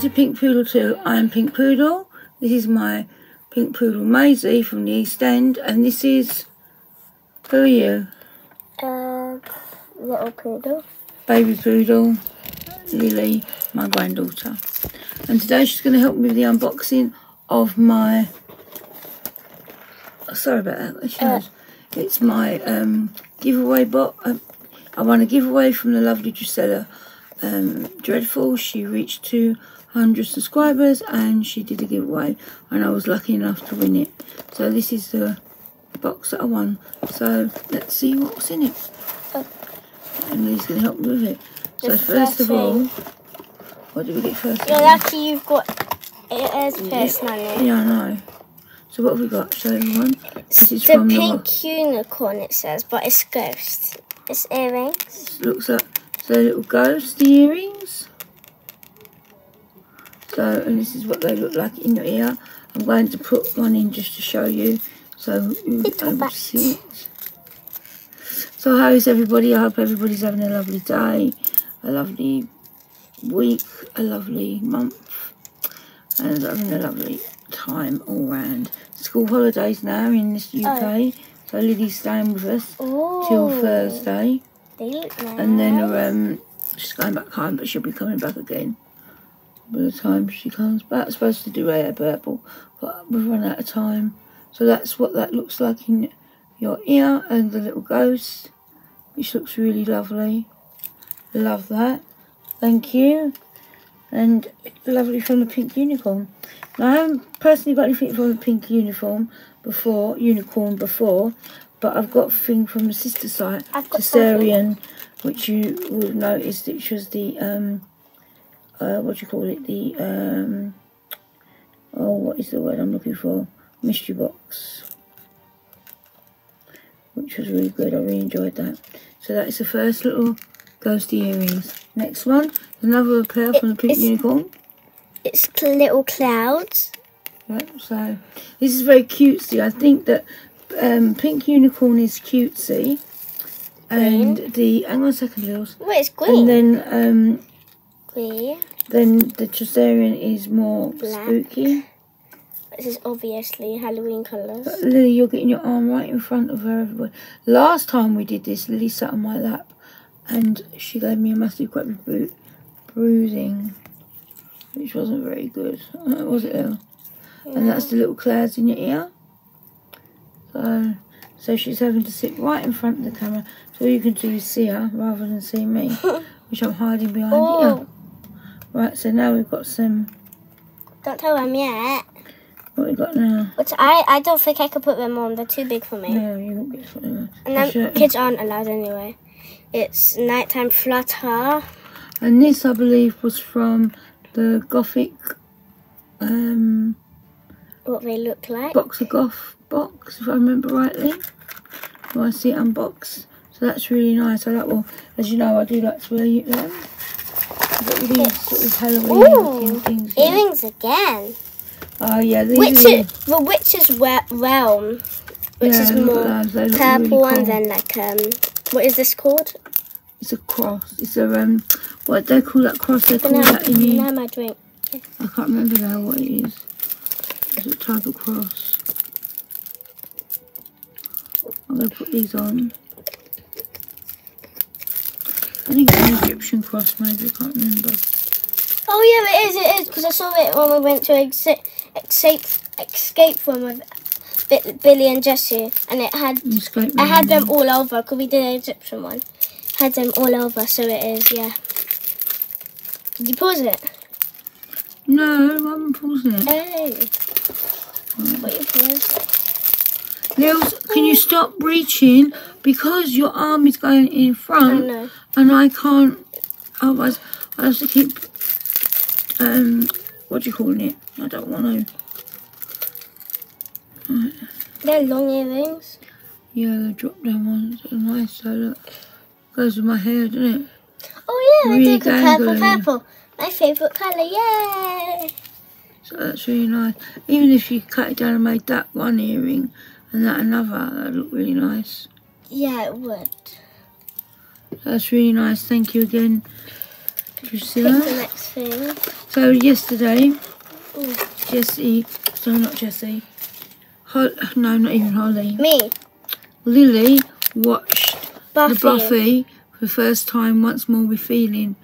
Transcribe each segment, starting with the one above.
to Pink Poodle 2. I'm Pink Poodle. This is my Pink Poodle Maisie from the East End. And this is... Who are you? Uh, little poodle. Baby Poodle. Lily, my granddaughter. And today she's going to help me with the unboxing of my... Oh, sorry about that. Uh. It's my um, giveaway box. Um, I won a giveaway from the lovely Drucilla um, Dreadful. She reached 200 subscribers and she did a giveaway and I was lucky enough to win it. So this is the box that I won. So let's see what's in it. Oh. And Lee's going to help me with it. So The first first of all, what do we get first? You're lucky you've got it as personally. Yeah, I know. So what have we got? Show everyone. This is The from pink unicorn it says, but it's ghost. It's earrings. the... Looks like... So little ghost earrings. So, and this is what they look like in your ear. I'm going to put one in just to show you. So you Little able to see it. So how is everybody? I hope everybody's having a lovely day, a lovely week, a lovely month, and having a lovely time all round. School holidays now in this UK, so Lily's staying with us Oh, till Thursday, nice. and then um, she's going back home, but she'll be coming back again. By the time she comes back, supposed to do hair purple, but we've run out of time. So that's what that looks like in your ear and the little ghost, which looks really lovely. Love that. Thank you. And lovely from the pink unicorn. Now, I haven't personally got anything from the pink uniform before, unicorn before, but I've got a thing from the sister site, I've Cesarian, which you would have noticed, which was the, um, uh, what do you call it? The, um, oh, what is the word I'm looking for? Mystery box. Which was really good. I really enjoyed that. So that is the first little ghosty earrings. Next one, another pair from the pink it's- unicorn. It's little clouds. Right, so this is very cutesy. I think that um, pink unicorn is cutesy, and the hang on a second, Lils. Wait, it's green. And then um, then the Tressarian is more Black. spooky. This is obviously Halloween colours. But Lily, you're getting your arm right in front of her. Everybody. Last time we did this, Lily sat on my lap, and she gave me a massive, big bru- bruising, which wasn't very good. Was it? Elle? And that's the little clouds in your ear. So, so she's having to sit right in front of the camera, so all you can do is see her rather than see me, which I'm hiding behind Oh, here. Right, so now we've got some. don't tell them yet. What we got now? Which I, I don't think I could put them on. They're too big for me. No, you won't get something. And then Sure. kids aren't allowed anyway. It's nighttime flutter. And this, I believe, was from the Gothic um, What they look like. box of Goth box, if I remember rightly. Oh, I see it unboxed. So that's really nice. I like, well, as you know, I do like to wear you- them. These sort of Halloween Ooh, things. yeah. earrings again. Oh, yeah, these Which are the witch's realm, which yeah, is more those. Purple really and then like um, what is this called? It's a cross. It's a, um, what they call that cross? They call that in the... banana drink. I can't remember now what it is. It's a type of cross. I'm to put these on. I think it's an Egyptian cross, maybe. I can't remember. Oh yeah, it is. It is because I saw it when we went to escape escape escape from with Bi- Billy and Jesse, and it had Escape I had them all over because we did an Egyptian one. Had them all over, so it is. Yeah. Did you pause it? No, I haven't paused it. Hey. What you pause? Nils, can you stop reaching? Because your arm is going in I front know. And I can't. Otherwise, I have to keep. Um, what do you call it? I don't want to. They're long earrings. Yeah, the drop down ones are nice. So look, goes with my hair, doesn't it? Oh yeah, Really they do purple, purple. My favourite colour. Yay! So that's really nice. Even if you cut it down and made that one earring and that another, that'd look really nice. Yeah, it would. That's really nice. Thank you again Drucilla. the next thing. So yesterday, mm. Ooh. Jessie, so not Jesse. Hol- no, not even Holly. Me, Lily watched Buffy. the Buffy for the first time once more with feeling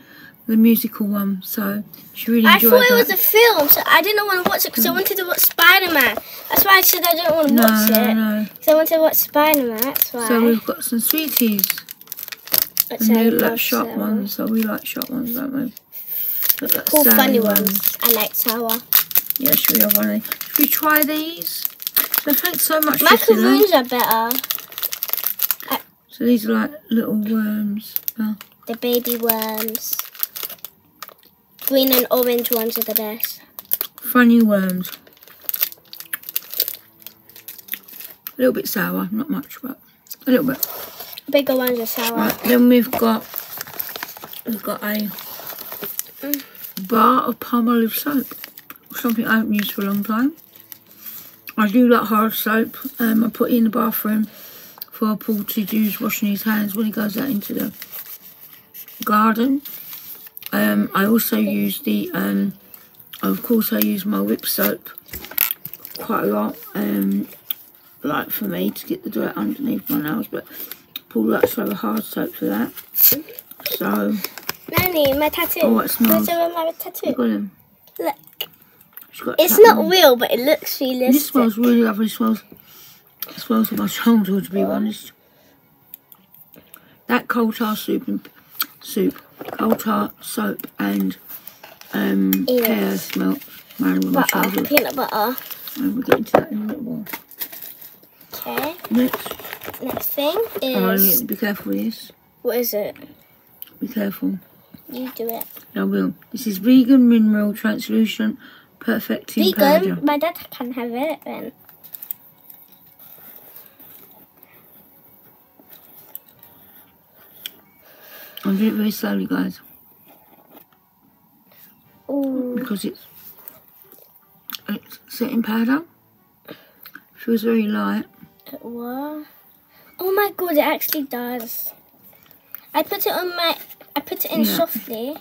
the musical one. So she really enjoyed I thought it was a film, so I didn't want to watch it because I mm. wanted to watch Spider Man. That's why I said I didn't want to no, watch no, it. no. Because I wanted to watch Spider Man. That's why. So we've got some sweeties. But And so they look love ones, so we like shot ones, don't we? Cool, funny ones. I like sour. Yeah, should we have one? of these? Should we try these? So thanks so much, Macaroons are better. So these are like little worms. Oh, The baby worms. Green and orange ones are the best. funny worms. A little bit sour, not much, but a little bit. Bigger ones are sour. Right, then we've got we've got a bar of Palmolive soap. Something I haven't used for a long time. I do like hard soap. Um, I put it in the bathroom for Paul to use washing his hands when he goes out into the garden. Um, I also use the um, of course I use my whip soap quite a lot. Um, like for me to get the dirt underneath my nails, but Likes to have hard soap for that. So Nanny, my tattoo. Oh, it smells. Where's my tattoo? got him. Look. It's not one. real, but it looks This realistic. smells really lovely. It smells it smells of my childhood to be honest. That coal tar soup and soup, coal tar soap and um pear smell man with my butter, childhood. peanut butter. And we'll get into that in a little while. Okay. Next, Next thing oh, is be careful with this. what is it? Be careful. You do it. I will. This is vegan mineral translucent perfecting Vegan. powder. My dad can have it then. I'm doing it very slowly, guys, Ooh. because it's it's setting powder. Feels very light. What? Oh my god! It actually does. I put it on my. I put it in Yeah. softly,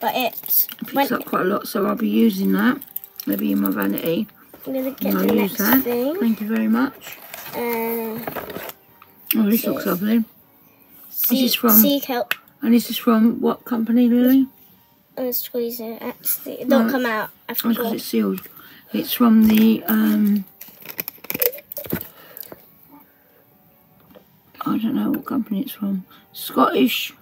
but. It picks up quite a lot, so I'll be using that. Maybe in my vanity. I'm gonna get And the I'll use next that. thing. Thank you very much. Uh, Oh, this looks lovely. sea, is from- sea kelp. And this is from what company, Lily? I'm gonna squeeze it. Actually, it don't No. come out. I Oh, because forgot. it's sealed. It's from the um. I don't know what company it's from. Scottish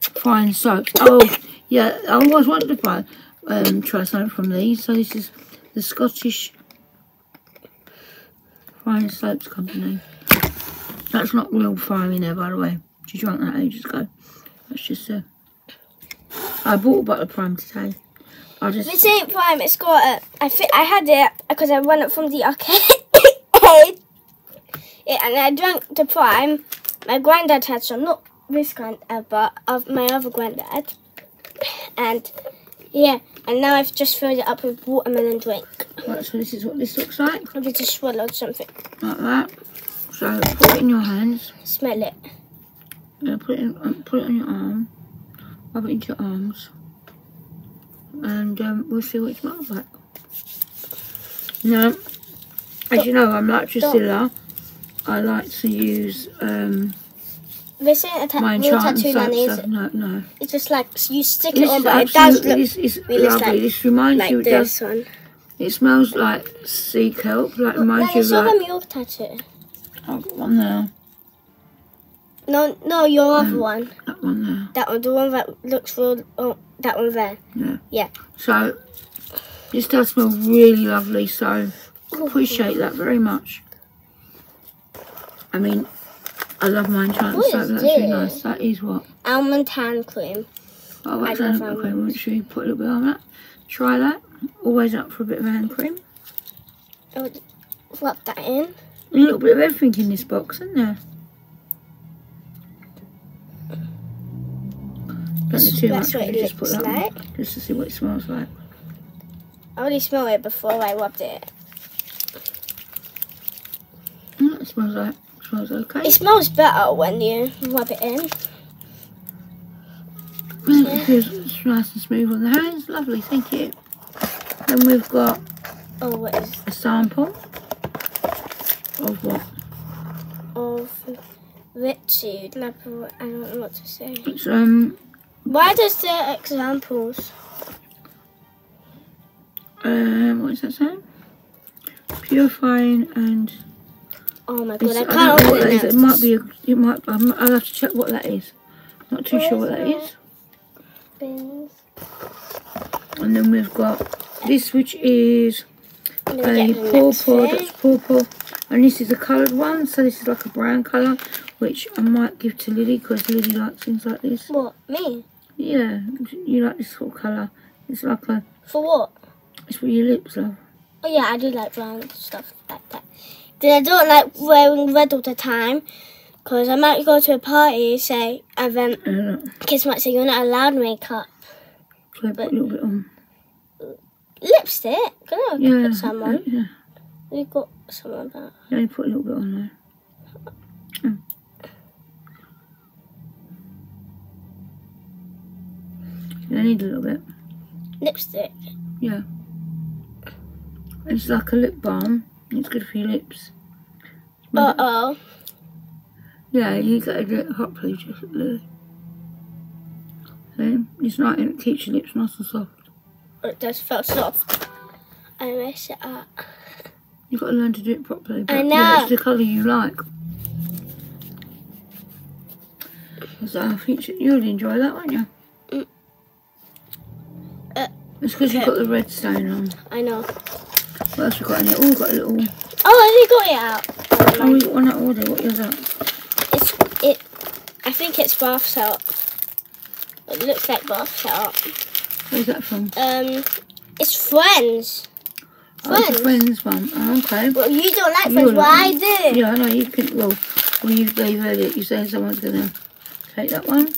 Fine Soaps. Oh, yeah. I always wanted to buy um try something from these. So this is the Scottish Fine Soaps Company. That's not real fine in there, by the way. She drank that ages ago. That's just a. I bought a bottle of prime today. I just This ain't prime. It's got a. I I had it because I won it from the arcade. Yeah, and I drank the prime. My granddad had some, not this granddad, but of my other granddad. And yeah, and now I've just filled it up with watermelon drink. Right, so this is what this looks like, I just swallowed something. like that. So put it in your hands. Smell it. Yeah, put it in, um, put it on your arm. Rub it into your arms, and um, we'll see what it smells like. Now, as you know, I'm like Drucilla. I like to use um, This ain't a my real tattoo, Nanny. is it? No, no. It's just like you stick it on, but it does look this is really lovely. like- this reminds like you. It does. one. It smells like sea kelp. Like reminds Nanny, you of like. your tattoo. I've got one there. No, no, your other Um, one. That one there. That one, the one that looks real. Oh, that one there. Yeah. Yeah. So this does smell really lovely. So appreciate that very much. I mean, I love my enchanted What soap. That's really nice. That is what. Almond hand cream. Oh, that's hand cream. almonds. Won't you put a little bit on that? Try that. Always up for a bit of hand cream. I would rub that in. A little bit of everything in this box, isn't there? Don't too That's much. what it just put that on, just to see what it smells like. I already smelled it before I rubbed it. Mm, it smells like smells okay. It smells better when you rub it in. Mm, feels it's nice and smooth on the hands. Lovely, thank you. Then we've got Oh, what is a sample of what? of Vichy? I don't know what to say. It's um Why does the examples? um what is that saying? Purifying and Oh my god, it's, I I can't what open that is. it. Might be a, it might I'm, I'll have to check what that is. Not too sure what that is. Bins. And then we've got this which is a purple, that's purple. And this is a coloured one, so this is like a brown colour, which I might give to Lily because Lily likes things like this. What? Me? Yeah, you like this sort of colour. It's like a, For what? it's for your lips, love. Oh yeah, I do like brown stuff like that. Then I don't like wearing red all the time. Because I might go to a party, say, and then I don't know. kids might say, you're not allowed makeup. So I put a little bit on. Lipstick? Can I Yeah, put some on? yeah. We got some of that. You put a little bit on there. Mm. I need a little bit. Lipstick. Yeah. It's like a lip balm. It's good for your lips. Uh oh. Yeah, you gotta do it hot, please, just Lily. See? It's not, it keeps your lips nice and soft. It does feel soft. I mess it up. You've got to learn to do it properly. But I Yeah, know. it's the colour you like. So I think you'll enjoy that, won't you? Mm. Uh, it's because you've got the red stain on. I know. What else we got in it? Oh, we've got a little. Oh, I got it out. Oh, we got one at order. What is that? It's it. I think it's bath salt. It looks like bath salt. Where's that from? Um, it's Friends. Oh, it's a Friends. friend's one. Oh, okay. Well, you don't like You Friends, but I do. Yeah, I know. You can. Well, well, you gave earlier. You saying someone's gonna take that one.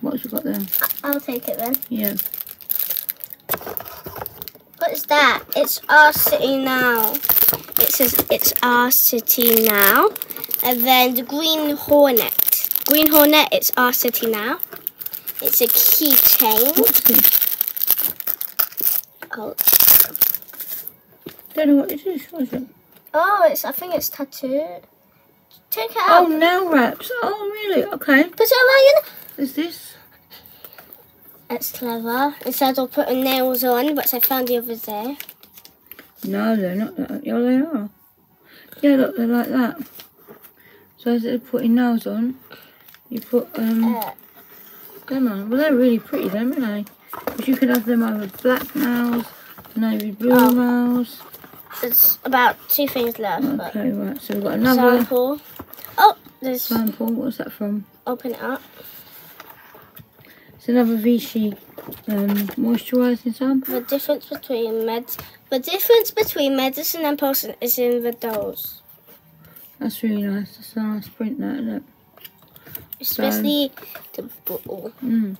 What's we got there? I'll take it then. Yeah. What's that? It's our city now. It says it's our city now. And then the Green Hornet. Green Hornet, it's our city now. It's a keychain. Oh, Don't know what this is. What is it? oh it's I think it's tattooed. Take it out. Oh, out. nail wraps. Oh, really? Okay. Put it around your Is this? It's clever. Instead of putting nails on, which I found the other day. No, they're not that. Yeah, they are. Yeah, look, they're like that. So instead of putting nails on, you put um Uh, them on. Well, they're really pretty, them, aren't they? Because you can have them over black nails, navy blue Oh. nails. it's about two things left. But Okay, right. So we've got another sample. Oh, there's sample. What's that from? open it up. It's another Vichy um, moisturising sample. The difference between med, the difference between medicine and potion is in the dose, That's really nice. That's a nice print, that, isn't it? especially the bottle. Mm.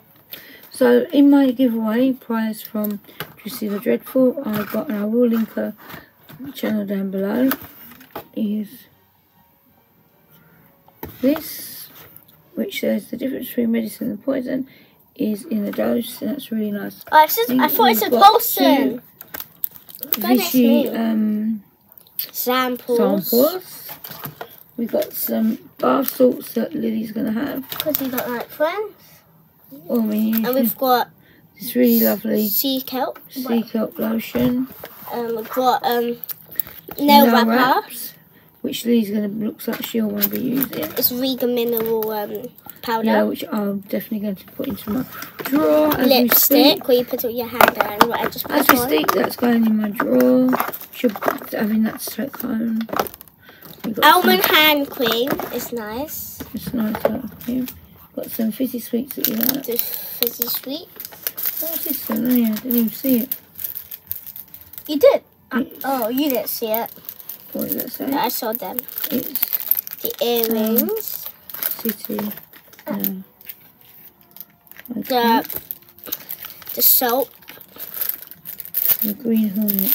So in my giveaway prize from Drucilla Dreadful, I got, and I will link her channel down below, is this, which says the difference between medicine and poison is in the dose, and that's really nice. Oh, says, I thought it said got. Goodness Vichy um, Samples. samples. We've got some bath salts that Lily's going to have. Because we don't like friends. Oh, mean, And we've got it's really lovely sea kelp. sea kelp lotion. Um, we've got um, nail nail wrapper. wraps, which Lee's gonna looks like she'll want to be using. It's Riga mineral um, powder. Yeah, which I'm definitely going to put into my drawer Lipstick, where you put all your hand down. What I just As we on. speak, that's going in my drawer. Should be having that to take home. Almond hand cream is nice. It's nice out here. Got some fizzy sweets that you like. The fizzy sweet. What's this then? Oh yeah, I didn't even see it. You did. Uh, It's- oh, you didn't see it. What does that say? I saw them. It's The earrings. city. Um, okay. The the soap. the green hornet.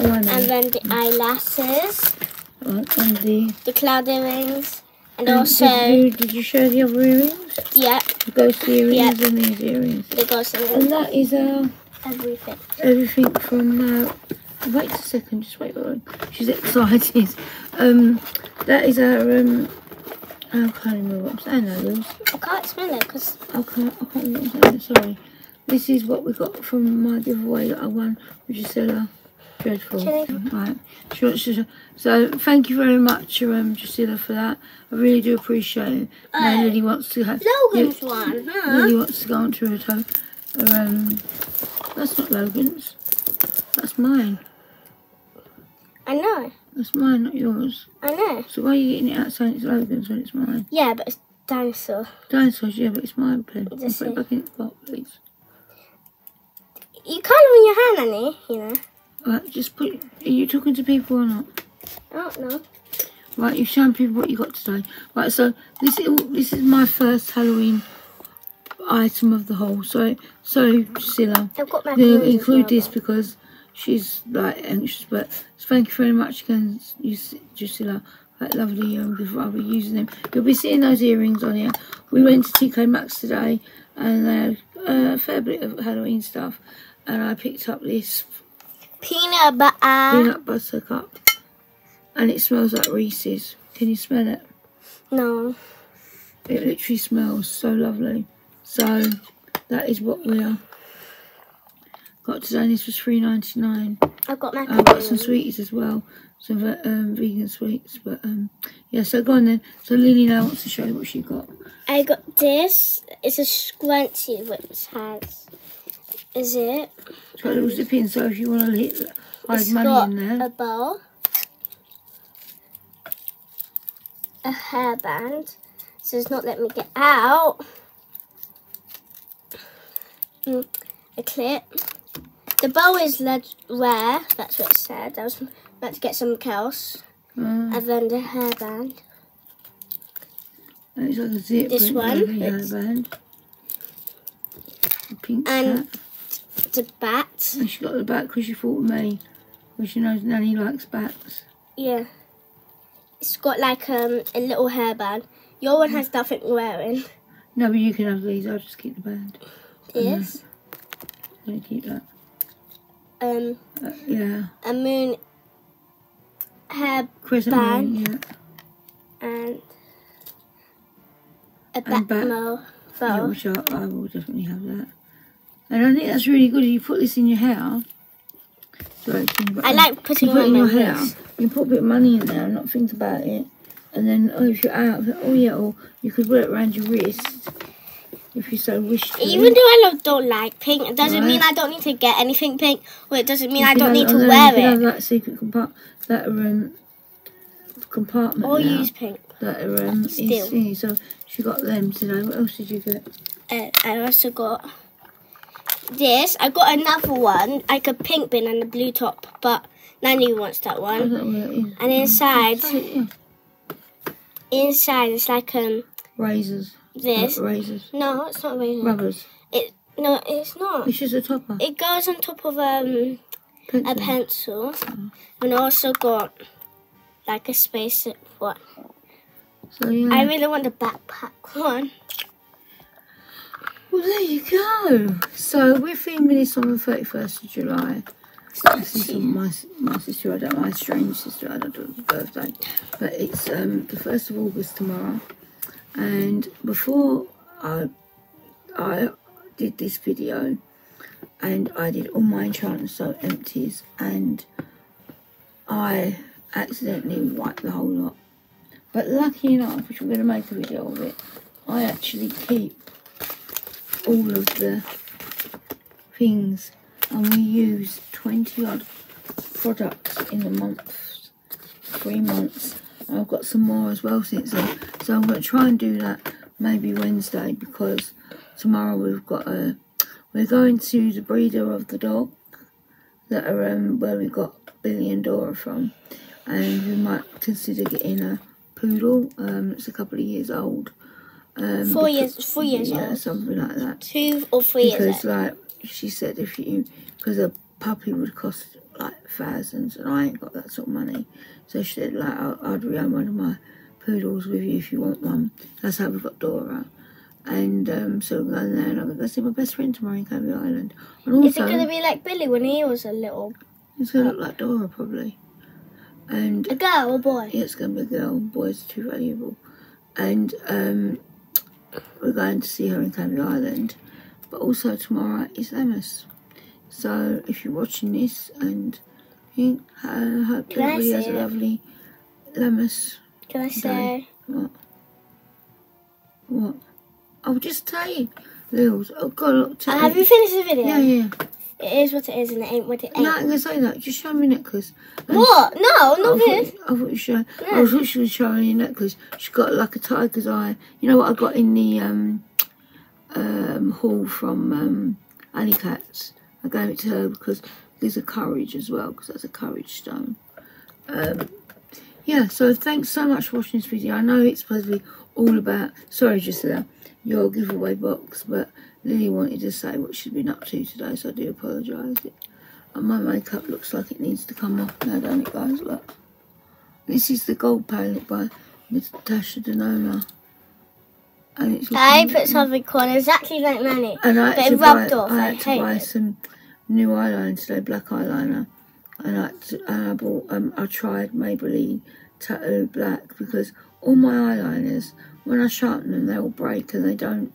Oh. And then the eyelashes. Right, and the The cloud earrings. And Um, also, did you, did you show the other earrings? yeah, The ghost earrings Yeah. and these earrings. the ghost and And that is uh, everything. everything from. Uh, wait a second, just wait. She's excited. Um, that is our. Um, I can't remember what I'm saying now, Luz. I can't smell it because I can't, I can't remember what I'm saying. Sorry. This is what we got from my giveaway that I won with Gisela. Dreadful. Right. She wants to- So thank you very much, um, Gisela, for that. I really do appreciate it. Now Uh, Lily wants to have. Logan's one, huh? Lily wants to go onto her toe. Her, um, that's not Logan's. That's mine. I know, That's mine, not yours. I know. So why are you getting it out saying it's Logan's when it's mine? Yeah, but it's dinosaur. Dinosaurs, yeah, but it's mine, pen. Put it back in its box, please. You can't in your hand, Annie. You know. Right, just put. Are you talking to people or not? I don't know. Right, you've shown people what you got today. Right, so this is this is my first Halloween item of the whole. So, so Priscilla, I've got my I'm going to clothes as include well, this because she's like anxious. But thank you very much again, you Priscilla. That lovely. I'll be using them. You'll be seeing those earrings on here. We went to TK Maxx today, and they had a fair bit of Halloween stuff. And I picked up this Peanut butter. peanut butter cup, and it smells like Reese's. Can you smell it? No. It literally smells so lovely. So that is what we are got today. This was three ninety nine. I've got my. I've got some sweeties as well, some um, vegan sweets. But um, yeah. So go on then. So Lily now wants to show you what she got. I got this. It's a scrunchie which has. Is it? It's got a little zip in, so if you want to hit, hide It's money got in there. a bow. A hairband. So it's not letting me get out. Mm, a clip. The bow is lead rare. That's what it said. I was about to get something else. Uh, And then the hairband. and it's like a zip. This one, hairband. A pink And- hat. The bat. And she got the bat because she thought of me. Because she knows Nanny likes bats. Yeah. It's got like um, a little hairband. Your one has nothing wearing. No, but you can have these. I'll just keep the band. Yes. I'm going to keep that. Um, Uh, yeah. a moon hair Crescent Band. moon, yeah. and a And bat bat- mo Yeah, which I, I will definitely have that. And I think that's really good if you put this in your hair. Sorry, I like You putting put it in your hair. wrist. You put a bit of money in there and not think about it. And then, oh, if you're out, oh yeah, or you could wear it around your wrist if you so wish to. Even though I lo- don't like pink, it doesn't Right. mean I don't need to get anything pink, or it doesn't mean I don't need to wear can have it that secret compartment, that um, compartment or now, use pink. that are, um, is Still. thingy. So she got them today. What else did you get? Uh, I also got this. I got another one, like a pink bin and a blue top, but Nanny wants that one. don't know where it is. And inside, inside it's like um Razors. this. Not razors. No, it's not razors. Rubbers. It no, it's not. It's just a topper. It goes on top of um Pencil. a pencil, and also got like a space one. So yeah. I really want the backpack one. Well, there you go. So we're filming this on the 31st of July. This is my, my sister, I don't my strange sister, I don't know her birthday. But it's um, the 1st of August tomorrow. And before I, I did this video, and I did all my enchantment so empties, and I accidentally wiped the whole lot. But lucky enough, which I'm going to make a video of it, I actually keep all of the things and we use 20 odd products in a month three months I've got some more as well since then so I'm going to try and do that maybe Wednesday because tomorrow we've got a we're going to the breeder of the dog that are um, where we got Billy and Dora from and we might consider getting a poodle um, it's a couple of years old um, Four because- years, four years yeah, old. something like that. Two or three years Because, like, she said, if you, because a puppy would cost like thousands, and I ain't got that sort of money. So she said, like, I'd reown one of my poodles with you if you want one. That's how we got Dora. And um, so I'm going there and I'm going to go see my best friend tomorrow in Canvey Island. And Is it going to be like Billy when he was a little it's going to look like Dora probably. And a girl or boy? yeah, it's going to be a girl. Boys too valuable. And um, we're going to see her in Canvey Island. But also tomorrow is Lammas. So if you're watching this and you I hope Can I everybody has a lovely Lammas. Can I say? What? What? I'll just tell you. Lils, oh God, look, Uh, have you finished the video? Yeah, yeah. It is what it is and it ain't what it No, ain't. I'm going to say that. Just show me necklace. And what? No, not this. I thought you show, I thought she was showing your necklace. She got like a tiger's eye. You know what I got in the um, um, hall from um, Alley Cats? I gave it to her because there's a courage as well, because that's a courage stone. Um, yeah, so thanks so much for watching this video. I know it's supposed to be all about, sorry just Gisela, your giveaway box, but Lily wanted to say what she's been up to today, so I do apologise. And my makeup looks like it needs to come off now, don't it guys? Look. This is the gold palette by Natasha Denona. And it's I put something called exactly like I But it to buy, rubbed off. I I had to buy it. some new eyeliner today, black eyeliner. And I, and I bought, um, I tried Maybelline Tattoo Black because all my eyeliners, when I sharpen them, they all break and they don't.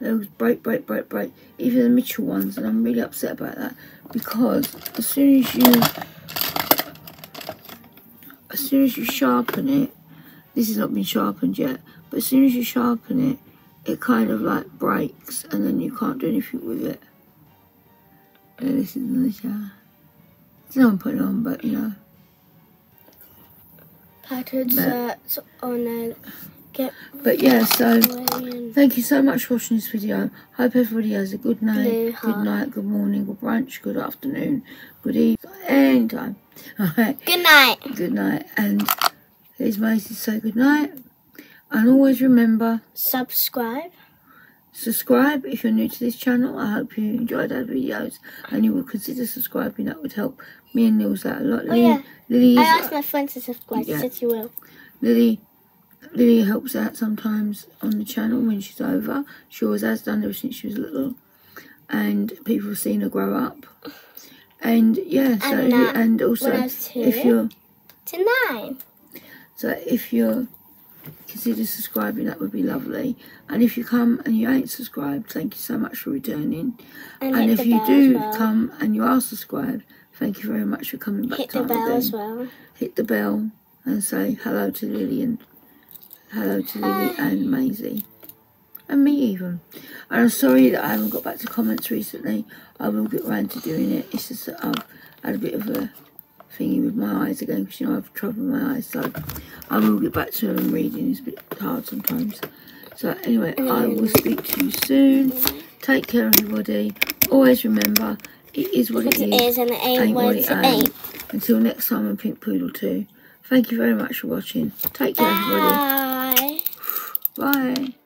They all break, break, break, break. Even the Mitchell ones, and I'm really upset about that because as soon as you, as soon as you sharpen it, this has not been sharpened yet, but as soon as you sharpen it, it kind of like breaks and then you can't do anything with it. This is the shower. There's no one putting it on, but you know. Pattern No. search on a get But yeah, so thank you so much for watching this video. Hope everybody has a good night, good night, good morning, good brunch, good afternoon, good evening, anytime. Alright, Good night. good night. And here's Maisie to say good night. And always remember, Subscribe. Subscribe if you're new to this channel. I hope you enjoyed our videos and you will consider subscribing. That would help me and Nils out a lot. Oh, Lily, yeah. Lily, I is, asked my friend to subscribe. She Yeah. said she will. Lily, Lily helps out sometimes on the channel when she's over. She always has done ever since she was little, and people have seen her grow up. And yeah, so And, uh, and also when I was two. if you're To nine. so if you're consider subscribing, that would be lovely. And if you come and you ain't subscribed, thank you so much for returning. And, And if you do well. come and you are subscribed, thank you very much for coming back hit the bell again. as well. Hit the bell and say hello to Lily and hello to Lily Hi. and Maisie. And me even. And I'm sorry that I haven't got back to comments recently. I will get round to doing it. It's just that I've had a bit of a thingy with my eyes again because you know I've trouble with my eyes. So I will get back to them reading. It's a bit hard sometimes. So anyway, I will speak to you soon. Take care everybody. Always remember, it is what it it is is and it ain't what it ain't. until next time on Pink Poodle 2. Thank you very much for watching. Take care, everybody. Bye. Bye.